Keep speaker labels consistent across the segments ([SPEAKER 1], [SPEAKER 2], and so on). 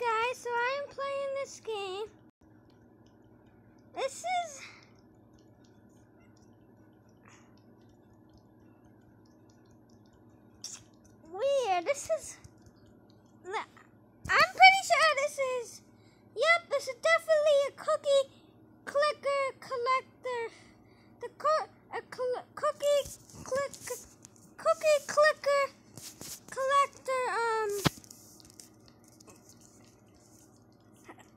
[SPEAKER 1] guys, so I am playing this game. This is weird. This is I'm pretty sure this is Yep, this is definitely a cookie clicker collector. The co- a cl- cookie click cookie clicker collector um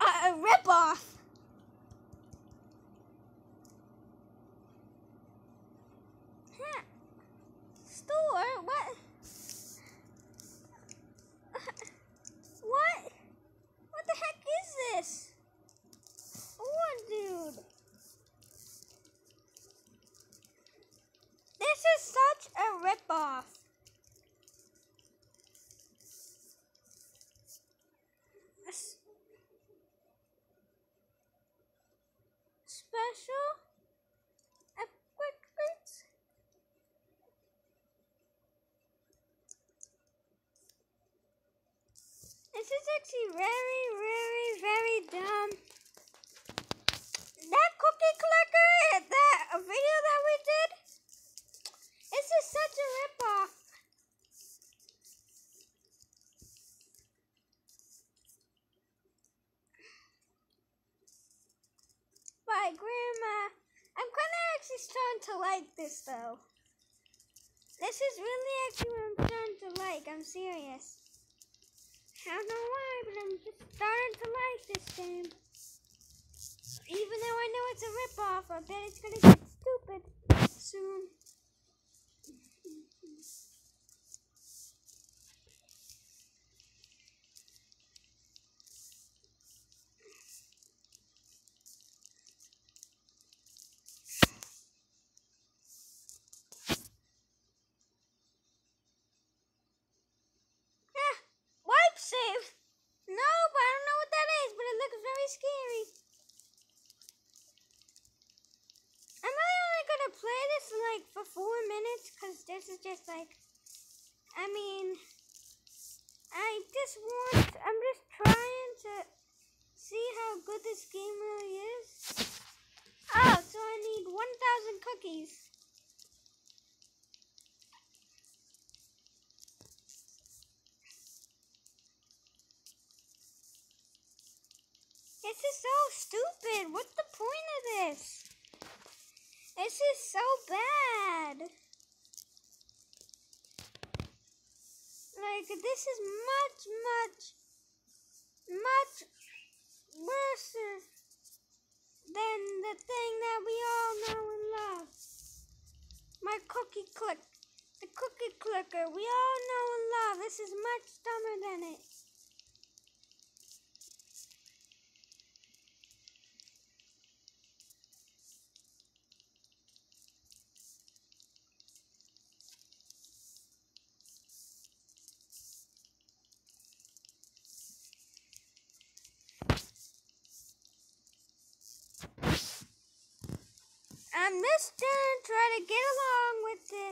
[SPEAKER 1] a, a ripoff. Huh. Store? What? what? What the heck is this? Oh, dude. This is such a ripoff. A s- Special? Fix? This is actually very, very, very dumb. That cookie clicker, that video that we did, this is such a ripoff. By Grandma. Actually starting to like this though. This is really actually what I'm starting to like. I'm serious. I don't know why, but I'm just starting to like this game. Even though I know it's a ripoff, I bet it's gonna get stupid soon. Ah, wipe save. No, but I don't know what that is, but it looks very scary. I'm really only gonna play this like for four minutes because this is just like, I mean, I just want, I'm just trying to see how good this game really is. Oh, so I need 1,000 cookies. This is so stupid. What's the point of this? This is so bad. Like, this is much, much, much worse than the thing that we all know and love. My cookie click. The cookie clicker. We all know and love. This is much dumber than it. Just try to get along with this,